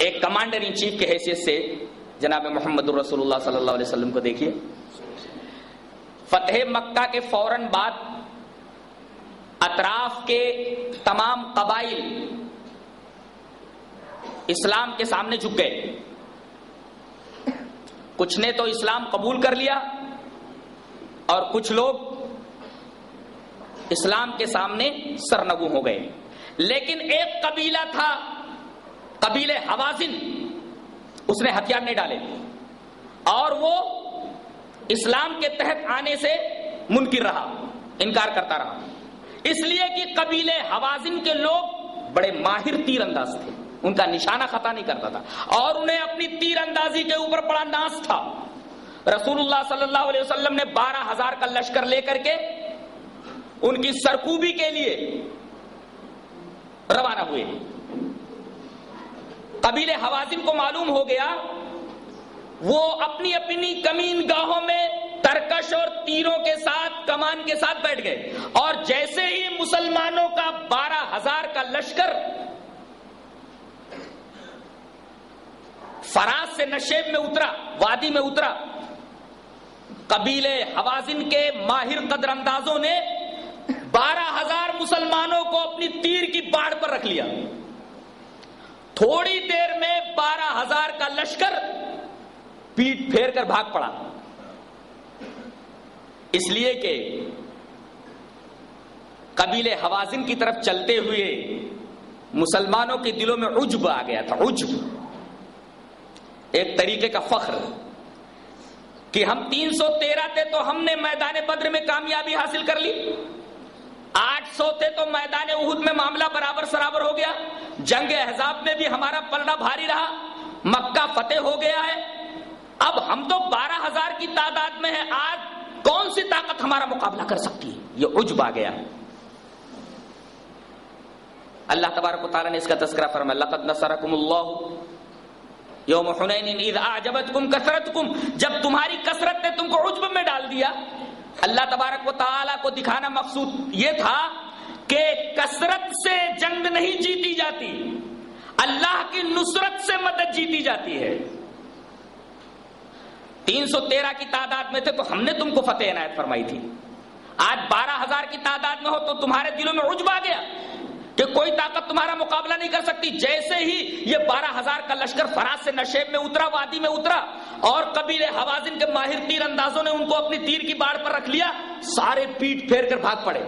ایک commander in chief کی حیثیت سے جناب محمد الرسول اللہ صلی اللہ علیہ وسلم کو دیکھیے۔ فتح مکہ کے فوراً بعد اطراف کے تمام قبائل اسلام کے سامنے جھک گئے۔ کچھ نے تو اسلام قبول کر لیا اور کچھ لوگ اسلام کے سامنے سرنگو ہو گئے۔ لیکن ایک قبیلہ تھا قبیلے حوازن، اس نے ہتھیار نہیں ڈالے۔ اور وہ اسلام کے تحت آنے سے منکر رہا، انکار کرتا رہا۔ اس لیے کہ قبیلے حوازن کے لوگ بڑے ماہر تیر انداز تھے۔ ان کا نشانہ خطا نہیں کرتا تھا۔ اور انہیں اپنی تیر اندازی کے اوپر بڑا ناس تھا۔ رسول اللہ صلی اللہ علیہ وسلم نے بارہ ہزار کا لشکر لے کر کے ان کی سرکوبی کے لیے روانہ ہوئے۔ قبیل حوازن کو معلوم ہو گیا، وہ اپنی اپنی کمین گاہوں میں ترکش اور تیروں کے ساتھ، کمان کے ساتھ بیٹھ گئے۔ اور جیسے ہی مسلمانوں کا بارہ ہزار کا لشکر فراز سے نشیب میں اترا، وادی میں اترا قبیلے حوازن کے ماہر قدر اندازوں نے بارہ ہزار مسلمانوں کو اپنی تیر کی باڑ پر رکھ لیا۔ تھوڑی دیر میں بارہ ہزار کا لشکر پیٹ پھیر کر بھاگ پڑا۔ اس لیے کہ قبیل حوازن کی طرف چلتے ہوئے مسلمانوں کے دلوں میں عجب آ گیا تھا۔ عجب۔ ایک طریقے کا فخر کہ ہم تین سو تیرہ تھے تو ہم نے میدان بدر میں کامیابی حاصل کر لی۔ آٹھ سو تھے تو میدان اہد میں معاملہ برابر سرابر ہو گیا۔ جنگ احزاب میں بھی ہمارا پلڑا بھاری رہا۔ مکہ فتح ہو گیا ہے۔ اب ہم تو بارہ ہزار کی تعداد میں ہیں۔ آج کون سی طاقت ہمارا مقابلہ کر سکتی ہے؟ یہ عجب آ گیا۔ اللہ تبارک و تعالیٰ نے اس کا تذکرہ فرمایا، لقد نصرکم اللہ یوم حنین اذ اعجبتکم کثرتکم۔ جب تمہاری کثرت نے تم کو عجب میں ڈال دیا اللہ تبارک و تعالیٰ کو دکھانا مقصود یہ تھا کہ کثرت سے جنگ نہیں جیتی جاتی، اللہ کی نصرت سے مدد جیتی جاتی ہے۔ تین سو تیرہ کی تعداد میں تھے تو ہم نے تم کو فتح عنایت فرمائی تھی۔ آج بارہ ہزار کی تعداد میں ہو تو تمہارے دلوں میں عجب آ گیا کہ کوئی طاقت تمہارا مقابلہ نہیں کر سکتی۔ جیسے ہی یہ بارہ ہزار کا لشکر فراز سے نشیب میں اترا، وادی میں اترا اور قبیل حوازن کے ماہر تیر اندازوں نے ان کو اپنی تیر کی باڑ پر رکھ لیا، سارے پیٹ پھیر کر بھاگ پڑے۔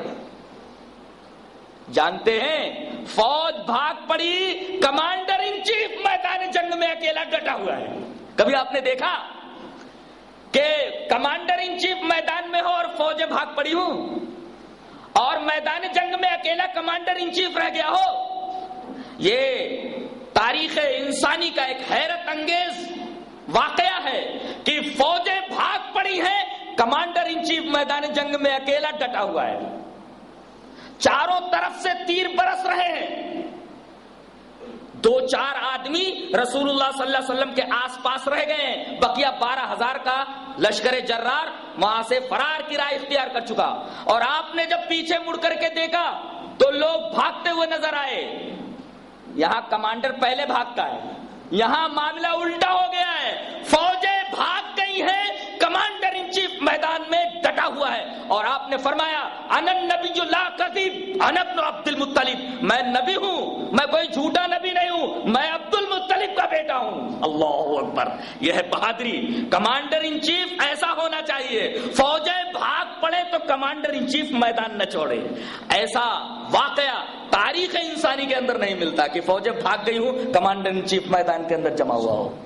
جانتے ہیں، فوج بھاگ پڑی، کمانڈر ان چیف میدان جنگ میں اکیلا ڈٹا ہوا ہے۔ کبھی آپ نے دیکھا کہ کمانڈر ان چیف میدان میں ہو اور فوجیں بھاگ پڑی ہوں؟ اور میدان جنگ میں اکیلا کمانڈر ان چیف رہ گیا ہو؟ یہ تاریخ انسانی کا ایک حیرت انگیز واقعہ ہے کہ فوجیں بھاگ پڑی ہیں، کمانڈر ان چیف میدان جنگ میں اکیلا ڈٹا ہوا ہے۔ چاروں طرف سے تیر برس رہے ہیں۔ دو چار آدمی رسول اللہ صلی اللہ علیہ وسلم کے آس پاس رہ گئے ہیں۔ بقیہ بارہ ہزار کا لشکر جرار وہاں سے فرار کی رائے اختیار کر چکا۔ اور آپ نے جب پیچھے مڑ کر کے دیکھا تو لوگ بھاگتے ہوئے نظر آئے۔ یہاں کمانڈر پہلے بھاگتا ہے۔ یہاں معاملہ الٹا ہو گیا ہے فوجیں بھاگ گئی ہیں کمانڈر ان چیف میدان میں ڈٹا ہوا ہے اور آپ نے فرمایا انن نبی لا کذب، انا ابن عبد المطلب. میں نبی ہوں، میں کوئی جھوٹا نبی نہیں ہوں، میں عبد المطلب کا بیٹا ہوں۔ اللہ اکبر، یہ ہے بہادری۔ کمانڈر ان چیف ایسا ہونا چاہیے۔ فوجیں بھاگ پڑے تو کمانڈر ان چیف میدان نہ چھوڑے۔ ایسا واقعہ تاریخ انسانی کے اندر نہیں ملتا کہ فوجیں بھاگ گئی ہوں، کمانڈر ان چیف میدان کے اندر جمع ہوا ہو۔